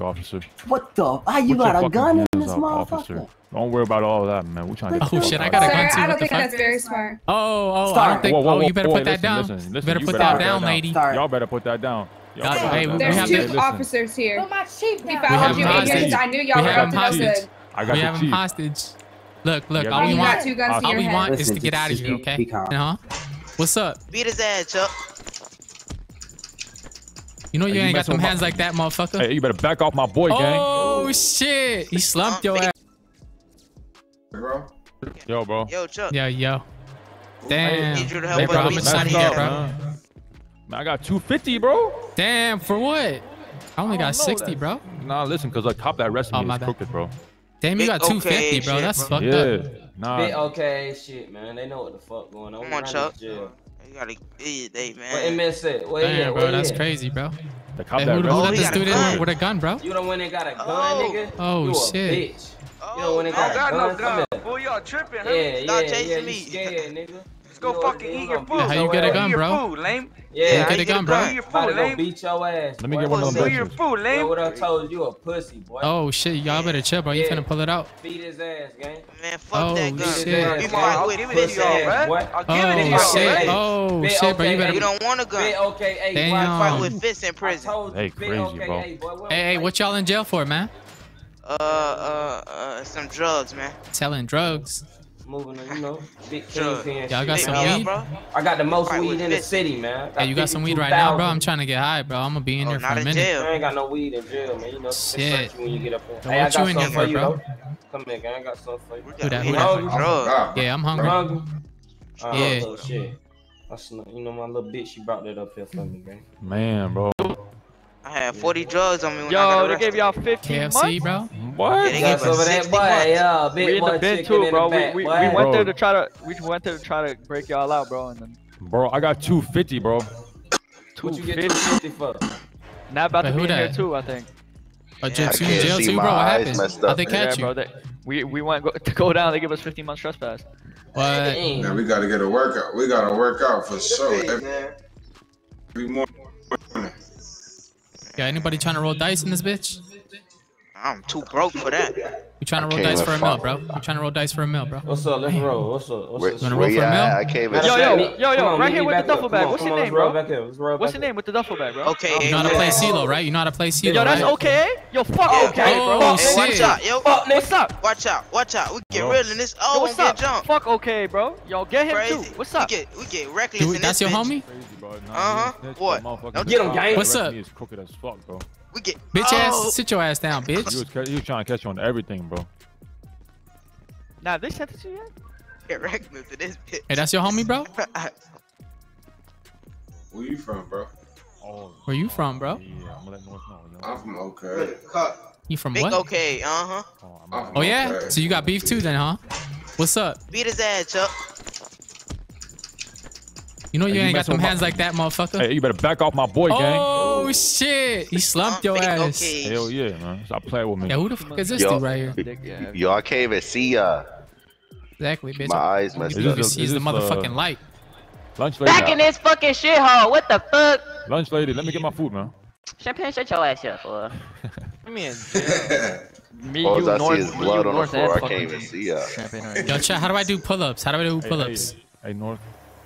officer. What the? Ah, you got a gun in this motherfucker? Don't worry about all of that, man. We're trying to. Get oh shit! I got a gun too. I don't think that's very smart. Oh, oh, oh Start. I don't think. Whoa, whoa, oh, whoa, oh, you better put that down. Listen, listen, better put that down, lady. Y'all better put that down. Hey, we There's two officers here. My we found you hostage. I knew y'all were up to no good. I got we have him hostage. Look, look, all we want, all we want is to get out of here, okay? Huh? What's up? Beat his ass, Chuck. You know you, you ain't got them hands my... like that, motherfucker. Hey, you better back off my boy, oh, gang. Oh, shit. He slumped your ass. Bro. Yo, bro. Yo, Chuck. Yo, yo. Damn. I need you to help they probably signed bro. Man. I got 250, bro. Damn, for what? I only I got 60, that. bro. Nah, listen, because I top that recipe oh, is crooked, bro. Damn, you got 250, bro. Shit, That's fucked yeah. up. Nah. Okay shit, man. They know what the fuck going on. Come on, Chuck. You gotta eat, they man. What MS said? Damn, bro, that's crazy, bro. The cop hey, who, who let the student in with a gun, bro? You don't win to got a gun, oh. nigga. Oh you shit. Bitch. Oh, you don't win and got, a gun. No gun. Boy, y'all tripping, huh? Yeah, Stop yeah, chasing yeah, me. Yeah, nigga. Just go you fucking eat your food. How you get a gun, bro? Lame. Yeah, How you get a gun, bro. Your food, lame. beat your ass. Let me get one of them. your food, lame. What I told you, a pussy, boy. Oh shit, y'all better chill, bro. You finna pull it out. Beat his ass, gang. Man, fuck that oh, gun. You give it to y'all, bro. I'll give it to. Oh, shit. Oh shit, bro. You better. You don't want a gun. Okay, hey, fight with fists in prison. Hey, crazy, bro. Hey, what y'all in jail for, man? Uh, uh, uh, some drugs, man. Selling drugs moving, you know, big kingpin. Y'all got some weed? Bro? I got the most right, weed in the city, man. Hey, you got some weed right 000. now, bro? I'm trying to get high, bro. I'm gonna be in oh, there for a minute. I ain't got no weed in jail, man. You know, shit. You when you get up there. Don't hey, I got you in here for, bro. You, Come here, gang. I got something for you. Who that? Who that? Oh, yeah, I'm hungry. hungry? Uh, yeah. Oh, shit. You know, my little bitch, she brought that up here for me, man. Man, bro. I had 40 drugs on me when Yo, I got arrested. they gave y'all 15 KFC, months? bro. What? That's over that boy, yeah. We in the bin too, bro. We, we, we went bro. there to try to we went there to try to break y'all out, bro. And then... Bro, I got 250, bro. 250 for? Not about but to be that? here too, I think. Uh, jail too, jail too, bro. What happened? How'd they catch yeah, you? Bro, they, we we went go, to go down. They give us 15 months trespass. What? Yeah, we gotta get a workout. We gotta work out for sure. Every, every morning. Yeah, anybody trying to roll dice in this bitch? I'm too broke for that. You trying to roll dice for a mil, bro? You trying to roll dice for a mil, bro? What's up? Let's roll. What's up? What's up? You wanna roll for a mill? Yo, yo, yo, yo, right here with the duffel bag. What's your name, bro? What's your name with the duffel bag, bro? Okay. You know how to play CeeLo, right? You know how to play CeeLo, Yo, that's okay? Yo, fuck okay, bro. Watch oh, out, yo. What's up? Watch out, watch out. We get real in this. Oh, what's up? Fuck okay, bro. Yo, get him too. What's up? We get, reckless in this uh-huh. That's your homie? Uh-huh. What? Get him, gang. What's up? crooked as fuck, bro. We get bitch oh. ass. Sit your ass down, bitch. You was, was trying to catch on everything, bro. Nah, this shot that you had. Erect moved to this bitch. Hey, that's your homie, bro. Where you from, bro? Oh, Where you from, bro? Yeah, I'm gonna let North know. You know I'm from OK. You from Big what? OK, uh huh. Oh, oh okay. yeah. So you got beef too, then, huh? What's up? Beat his ass, Chuck. You know you, hey, you ain't got some hands like that, motherfucker. Hey, you better back off my boy, oh! gang. Oh shit! He slumped your ass. Hell yeah, man. Stop playing with me. Yeah, who the fuck is this dude right here? Y'all can't even see ya. Exactly, bitch. My eyes must be He's the uh, motherfucking light. Lunch lady. Back in this fucking shithole. What the fuck? Lunch lady, let me get my food, man. Champagne, shut your ass up, boy. I mean, me, you, North, see blood you, on the floor. I can't even see uh, ya. Yo, chat, how do I do pull-ups? How do I do pull-ups? Hey, hey, hey, North.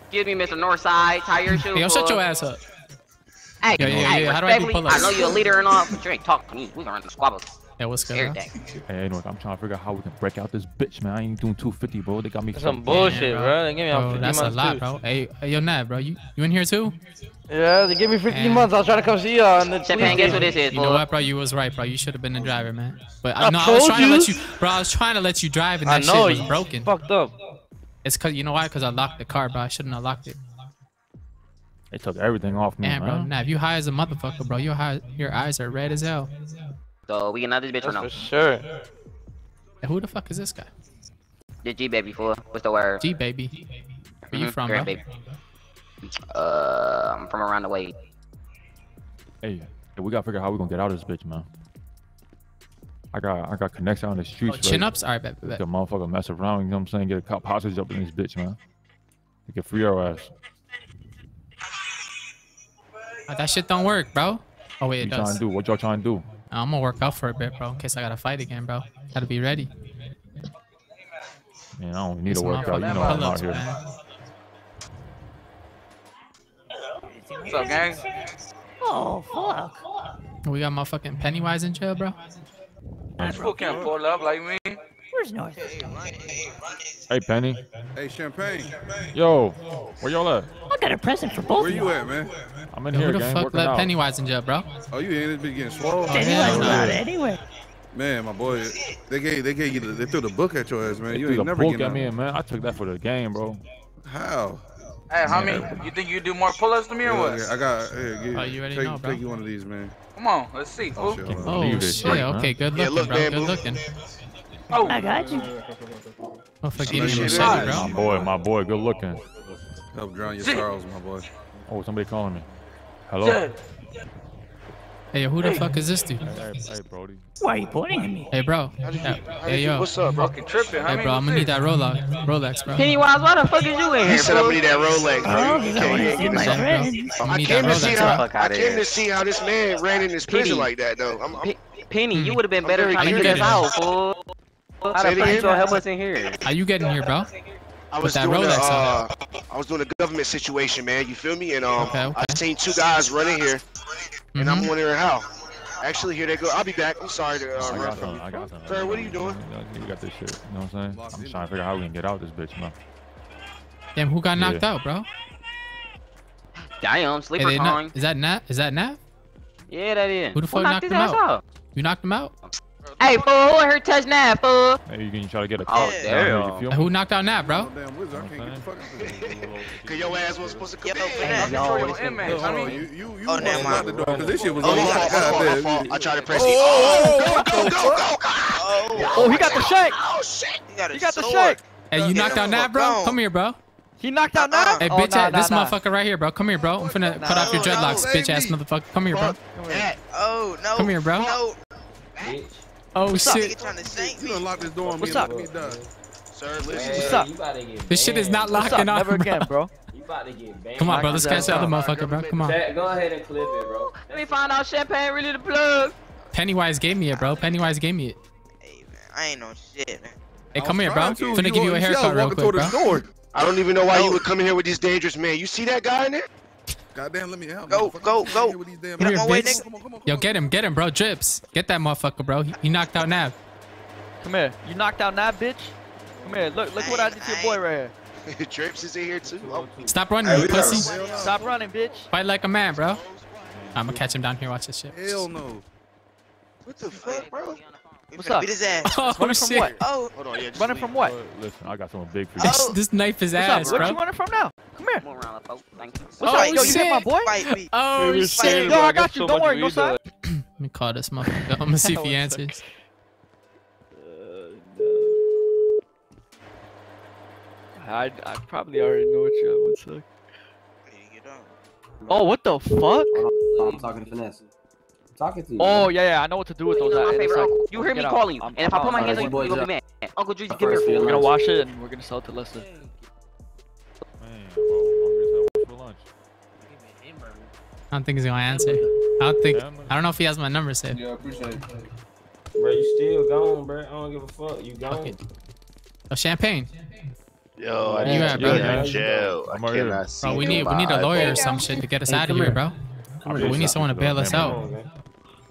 Excuse me, Mr. Northside. Tie your shoe. Yo, shut your ass up. Hey, yeah, yeah, hey, yeah. How do I do pull-ups? I know you're a leader and all, but you ain't talking to me. We're gonna squabble. Yeah, what's good? Hey, you know what? I'm trying to figure out how we can break out this bitch, man. I ain't doing 250, bro. They got me. That's some bullshit, bro. bro. They give me bro, 50 that's months a lot, too. bro. Hey, yo, Nav, bro. You you in here too? Yeah, they give me 15 months. I was trying to come see y'all. And Japan, guess what this is, bro. You know what, bro? You was right, bro. You should have been the driver, man. But I, I, no, I was trying you. to let you, bro. I was trying to let you drive, and that I know, shit was broken. Fucked up. It's cause you know why? Cause I locked the car, bro. I shouldn't have locked it. They took everything off me, Damn, man. bro. Nah, if you high as a motherfucker, bro, your high, your eyes are red as hell. So we can have this bitch That's or no? For sure. And who the fuck is this guy? The G baby fool. What's the word? G baby. Where mm -hmm. you mm-hmm. from, Grand bro? Baby. Uh, I'm from around the way. Hey, we gotta figure out how we gonna get out of this bitch, man. I got I got connects out the streets. Oh, chin ups, all right, bet, bet. The motherfucker mess around. You know what I'm saying? Get a cop hostage up in this bitch, man. Get free our ass. Oh, that shit don't work, bro. Oh wait, What it you trying does. to do? What y'all trying to do? I'm gonna work out for a bit, bro, in case I gotta fight again, bro. Gotta be ready. Man, I don't need a Some workout. You motherfucking know I'm pull-ups, out here. man. What's up, gang? Oh, fuck. We got motherfucking Pennywise in jail, bro. Who can't pull up like me? Hey, Penny. Hey, Champagne, Yo, where y'all at? I got a present for both where of you at, man? I'm in Yo, here, who the gang, fuck working let out. Pennywise in jail, bro? Oh, you ain't this bitch getting swole? Oh, hell Pennywise no. not anywhere. Man, my boy, they gave they gave you the, they threw the book at your ass, man. They you threw ain't the never book at me, out. and man, I took that for the game, bro. How? Hey, homie, you think you do more pull-ups than me or Yeah, what? yeah, I got. Here, get, Oh, you already take, know, bro. Take you one of these, man. Come on, let's see. Oh, fool. shit, hold. Oh shit. shit. Okay, good Yeah, look, bro. man, Good looking. Oh, I got you. Motherfucker gave me a shit machete, is. bro. My boy, my boy, good looking. Help drown your sorrows, my boy. Oh, somebody calling me. Hello? Hey, who the fuck is this dude? Hey, hey, Brody. Why are you pointing at me? Hey, bro. Yeah. Hey, yo. What's up, bro? Fucking tripping, homie. Hey, bro. I'm gonna need that Rolex, Rolex, bro. Pennywise, why the fuck is you in He here, said I'm fool? gonna need that Rolex, bro. Oh, You because I can't get see this my Yeah, up. bro. friend. I'm gonna I need came to see how I came to see how this man ran in his prison like that, though. I'm, I'm, Pe- Penny, you Mhm. would have been better very trying to curious. get us out, fool. How Say the it fuck you again? gonna help us in here? How you getting here, bro? I was that doing a, uh, I was doing a government situation, man. You feel me? And um, Okay, okay. I seen two guys running here, and I'm Mhm. wondering how. Actually, here they go. I'll be back. I'm sorry to uh, I run got from some. you. I got some. Sir, what are you doing? You got this shit. You know what I'm saying? I'm just trying to figure out how we can get out this bitch, man. Damn, who got knocked Yeah. out, bro? Damn, Hey, sleeper they knock- calling. is that Nav? Is that Nav? Yeah, that is. Who the fuck knocked knocked his him ass out? out? You knocked him out? Hey, fool, who in here touch now, fool? Hey, you can try to get a Oh, call down here, damn. You feel Uh, me? Who knocked out Nav, bro? Damn wizard, I can't get the fuck out. Cause your ass wasn't supposed to come Yo, in. hey, control your inmates, Hold on, homie. you you you Oh, walked never out mind. the door because this shit was Oh, on my my fault, my fault, my goddamn. fault. I tried to press Oh, the. oh, go, go, go, go, go. Oh, he got the shake. Oh shit! You got, He a got the sword. shake. Hey, you Yeah, knocked out fuck Nav, bro? on. Come here, bro. He knocked out now. Hey, oh, bitch, nah, ass, this nah, nah. motherfucker right here, bro. Come here, bro. I'm finna cut off your No, no, dreadlocks, save bitch ass me. motherfucker. Come here, bro. That. Oh, no. Come here, bro. No. Oh What's up? shit. Nigga trying to shank You me. unlocked this door on me What's and up? let me die. Sir, listen. What's up? This shit is not What's up? locking on, Never bro. again, bro. You about to get banned. Come on, bro. Let's Knock catch the other motherfucker, bro. Come on. Go ahead and clip it, bro. Let me find out Champagne really the plug. Pennywise gave me it, bro. Pennywise gave me it. Hey, man, I ain't no shit, man. Hey, come here, bro. trying to. Finna give you a see, I was haircut real quick, bro. store. I don't even know why you would come in here with this dangerous man. You see that guy in there? Goddamn, let me help. Go, go, go. with these damn- Come Get here, out my bitch. nigga. Come on, come on, come Yo, get him, get him, bro. Drips. Get that motherfucker, bro. He, he knocked out Nav. Come here. You knocked out Nav, bitch. Come here. Look, look what I did to your boy right here. Trips is in here too. Oh, Stop running, Hey, you pussy. Stop running, bitch. Fight like a man, bro. I'm gonna catch him down here. Watch this shit. Hell no. what the fuck, bro? We What's finna up? Beat his ass. Oh Running from what? Oh, Hold on, yeah. Just Running leave. from what? Uh, Listen, I got something big for you. This, Oh. this knife is What's ass, up? What bro. you running from now? Come here. Move around, folks. Thank you. What's Oh, up? Yo, you hit my boy? fight me. Oh Maybe shit. shit. Yo, I got you. Don't worry. No side. Let me call this motherfucker. I'm gonna see if he One second. answers. I, I probably already know what you're. One sec. Get. Oh, what the fuck? I'm talking to Finesse. I'm talking to you. Oh, yeah, yeah. I know what to do with those. my in a favorite sec. uncle. You hear me Get calling you, I'm- and if I I'm put my hands on you, Alright, you gonna be mad. Uncle Juice, give me your food. We're gonna wash it and we're gonna sell it to Lester. Man, bro, I'm just having for lunch. I don't think he's gonna answer. I don't think. I don't know if he has my number saved. Yeah, appreciate it. Bro, you still gone, bro. I don't give a fuck. You Fuck gone. it. Oh, champagne. Yo, I You need at, to be bro? in jail. I I'm here. cannot see Bro, we need we need a lawyer or some shit to get us Hey, out of here, here. bro. I'm We need someone to bail us man. out.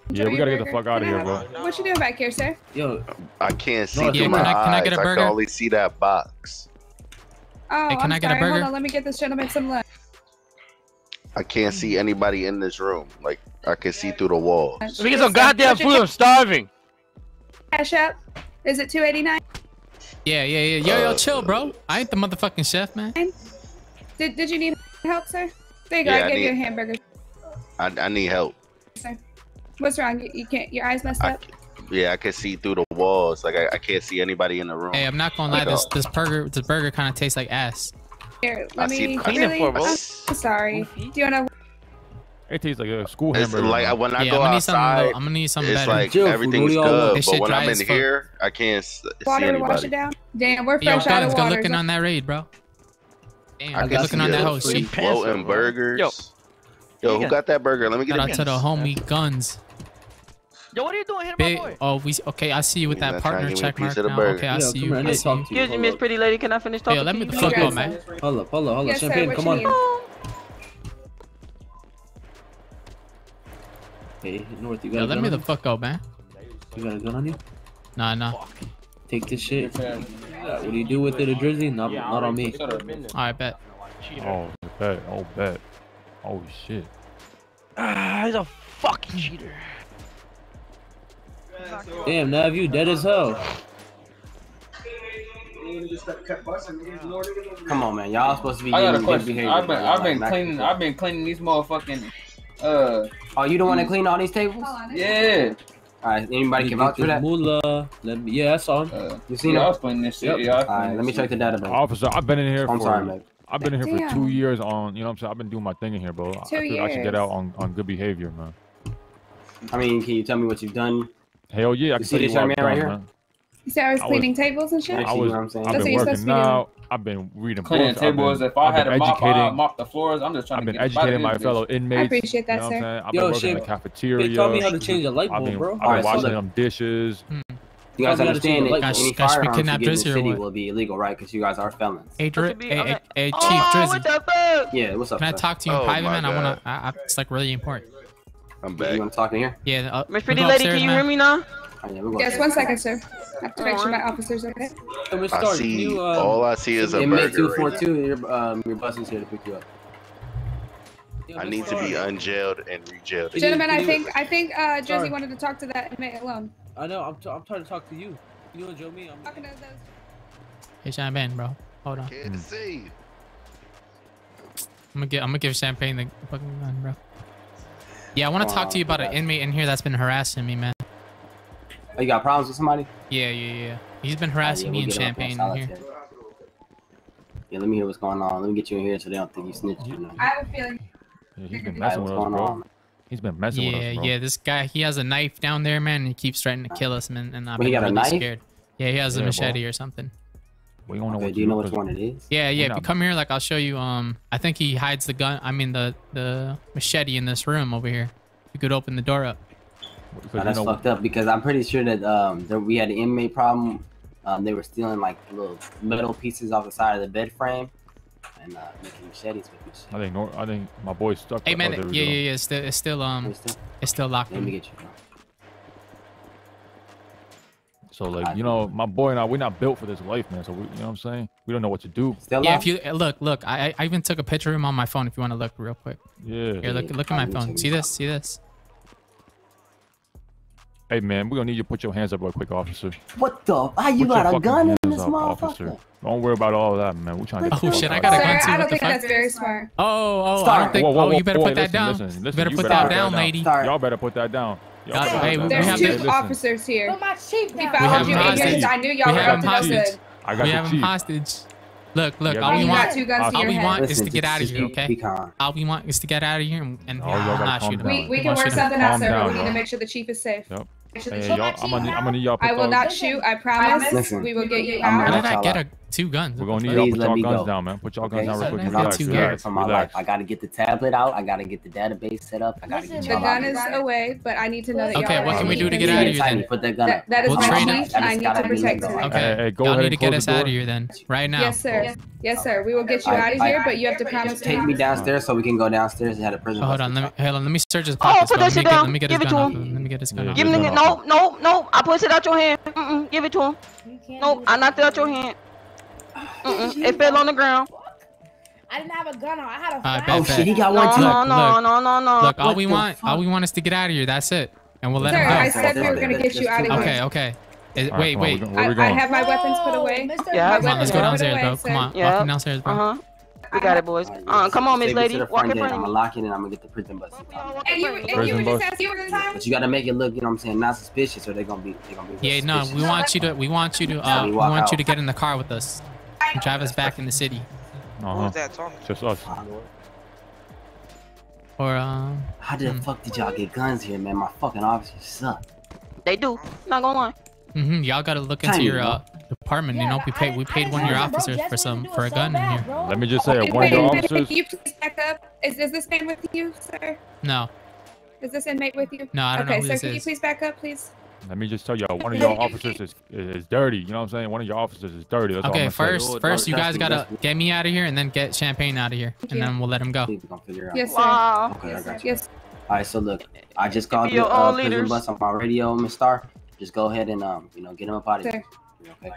Come on, man. Yeah, we gotta get the fuck out of here, bro. What you doing back here, sir? Yo, I can't see Yeah, through can my I- can I get a I burger? can only see that box. Oh, Hey, can I'm I get a burger? Hold on, let me get this gentleman some lunch. I can't see anybody in this room. Like I can see through the walls. Let me get some goddamn food. I'm starving. Cash up. Is it 289? Yeah, yeah, yeah. Yo, yo, Uh, chill, bro. I ain't the motherfucking chef, man. Did, did you need help, sir? There you go. Yeah, I I gave you a hamburger. I, I need help. What's wrong? You, you can't. Your eyes messed I, up. yeah, I can see through the walls. Like I, I can't see anybody in the room. Hey, I'm not gonna lie. This this burger this burger kind of tastes like ass. Here, let see- me. I Clean it for. I'm sorry. Do you wanna? It tastes like a school It's hamburger. like when I yeah, go I'm gonna outside, little- I'm gonna need something it's better. like Chill, everything's What do y'all want? good. But when I'm in here, I can't s- see Water to wash it anybody. down. Damn, we're Yo, fresh out guns, of good water. looking on that raid, bro. Damn, I good looking on that a whole free floating burgers. Yo. Yo, who got that burger? Let me get it. Shout out to the homie Guns. Yo, what are you doing Hit my boy? Oh, we okay. I see you with that partner check mark now. Okay, I see you. Excuse me, Miss Pretty Lady. Can I finish talking? Yo, let me the fuck up, man. Hold up, hold up, hold up. Champagne, come on. Hey, North, you got Yo, let me the fuck out, man. You got a gun on you? Nah, nah. Take this shit. What do you do with it, a drizzy? Not, not on me. Alright, bet. Oh, bet. Oh, bet. Oh shit. Ah, he's a fucking cheater. Damn, now you dead as hell. Come on, man. Y'all supposed to be. I got a question. I've been, I've been cleaning. I've been cleaning these motherfucking. Uh. Oh, you don't want to clean all these tables? Yeah. All right. Anybody can vouch for that? Moolah. Let me. Yeah, I saw him. Uh, you seen yeah, him? I was playing this shit. Yep. Yeah, all right. Let me check the database. Officer, I've been in here. I'm for sorry, man. I've been in here for two years on, you know what I'm saying? I've been doing my thing in here, bro. Two I, years. I should get out on, on good behavior, man. I mean, can you tell me what you've done? Hell yeah, I can see this young man right here. Man. You said I was cleaning I was, tables and shit. I was, I've been That's what you're supposed to be doing. I've been reading cleaning books. tables. Been, if I had a mop, i the floors. I'm just trying to. I've been get educating my fellow inmates. I appreciate that, you know sir. I've Yo, working shit, in the cafeteria. They taught me how to change a light bulb, bro. I've been washing them dishes. Hmm. You guys understand that gosh, any gosh, firearms you in the city will be illegal, right? Because you guys are felons. Hey, Dri hey, hey, hey, Chief oh, Drizzy. What? Yeah, what's up? Can I talk to you oh, private, man? God. I wanna. I, I, it's like really important. I'm back. You wanna talk in here? Yeah. Uh, Miss Pretty Lady, can you man. hear me now? Oh, yeah, yes, one second, sir. I have to make sure my oh. officers are okay. So, I see, you, um, all I see is a burger. 242, your, um, your bus is here to pick you up. I need to be unjailed and rejailed. Gentlemen, I think I think uh, Jersey wanted to talk to that inmate alone. I know. I'm, t I'm trying to talk to you. You and Joe me. I'm talking to those. Hey, champagne, bro. Hold on. Can't mm. see. I'm gonna give. I'm gonna give champagne the fucking gun, bro. Yeah, I want to talk to you about an inmate in here that's been harassing me, man. Oh, you got problems with somebody? Yeah, yeah, yeah. He's been harassing oh, yeah, me and champagne in here. Yeah, let me hear what's going on. Let me get you in here so they don't think you snitched. I have a feeling. Yeah, he's been messing with us, bro. On? He's been messing yeah, with us, bro. Yeah, this guy, he has a knife down there, man, he keeps trying to kill us, man, and I'm really a knife? scared. Yeah, he has yeah, a machete bro. or something. We don't know okay, what do you know which one it is? Yeah, yeah. If you come here, like I'll show you. Um, I think he hides the gun. I mean the the machete in this room over here. You could open the door up. That's you know, fucked up because I'm pretty sure that um that we had an inmate problem. Um, they were stealing like little metal pieces off the side of the bed frame, and uh, making machetes with. I think Nor I think my boy stuck. Hey man, oh, yeah, yeah, yeah, it's still, it's still um, it's still, it's still locked. Let me get you. So like you know, my boy and I, we're not built for this life, man. So we, you know what I'm saying? We don't know what to do. Still yeah, if you look, look, I I even took a picture of him on my phone. If you want to look real quick. Yeah. Here, look, look at my phone. See this? See this? Hey man, we're gonna need you to put your hands up real quick, officer. What the? Ah, you put got a gun? this up, officer. Don't worry about all that, man. We're trying to oh, get Oh, shit, I got a gun too. I don't think that's very smart. Oh, oh, Start. I don't think. Whoa, whoa, whoa, oh, you better boy, put that listen, down. Listen, listen, better, put, better put that down, lady. Y'all better put that down. Uh, hey, we, There's have two this. officers here. But my chief we found you in. I knew y'all we were up to no good. I got we have him hostage. Look, look, all we want, uh, all we want is to get out of here, okay? All we want is to get out of here and, and not shoot him. We, can work something out, sir, we need to make sure the chief is safe. Yep. Hey, I'm gonna, I'm gonna. I will not shoot. I promise. Listen, we will get you. I'm out. How did I get a Two guns. We're gonna need y'all put y'all guns go. down, man. Put y'all okay, guns down real quick. Relax, two relax, for my. Life. I gotta get the tablet out. I gotta get the database set up. I gotta Listen, get the gun out. is away, but I need to know that y'all. Okay, what can we do to get out of here then? Put that gun. That, that is we'll my chief. I, need to protect her. Okay, hey, hey, go You need to get us out of here then, right now. Yes, sir. Yes, sir. We will get you out of here, but you have to promise. Take me downstairs so we can go downstairs and have a prison. Hold on, hold on. Let me search his oh, pockets. Oh, put that shit down. Let me get his gun. Let me get his gun off. Give me no, no, no. I push it out your hand. Give it to him. No, I knocked it out your hand. Mm -mm. It fell on the ground. I didn't have a gun on. I had a flash. Uh, oh shit, he got one too. No, no, no, no, no. Look, all what we want, fuck? all we want is to get out of here. That's it, and we'll let Sir, him go. I said we were gonna get you out of here. Okay, okay. Is, right, wait, on, wait. Where we, where I, I, have my weapons put away. Mister, yeah. Come on, let's go downstairs, bro. Come on, yep. walk downstairs, bro. Uh huh. We got it, boys. Uh, come on, Miss Lady. Walk in front of me. I'm gonna lock in and I'm gonna get the prison bus. And you, you were just asking. But you gotta make it look, you know what I'm saying, not suspicious, or they're gonna be, they're gonna be. Yeah, no, we want you to, we want you to, uh, we want you to get in the car with us and drive us back in the city. Uh Who huh. was that talking? Just us. Or um, How the fuck did y'all get guns here, man? My fucking officers suck. They do. Not gonna lie. Mm-hmm. y'all gotta look into Tiny, your bro. uh department. You know, we paid we paid one of your officers for some for a gun in here. Let me just say, Wait, one of your wait, wait, officers. Can you please back up? Is, is this man with you, sir? No, Is this inmate with you? No, I don't know okay, who so this can you please back up, please? Let me just tell y'all, one of y'all officers is, is is dirty. You know what I'm saying? One of your officers is dirty. That's all Okay, I'm gonna say. first, first you guys gotta get me out of here, and then get Champagne out of here, and then we'll let him go. Yes, sir. Wow. Okay, I got you. Yes. All right, so look, I just called the uh, prison leaders. bus on my radio, Miss Star. Just go ahead and um, you know, get him up out of Sir. here. Okay.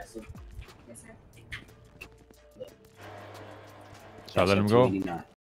Shall I let him go? 289.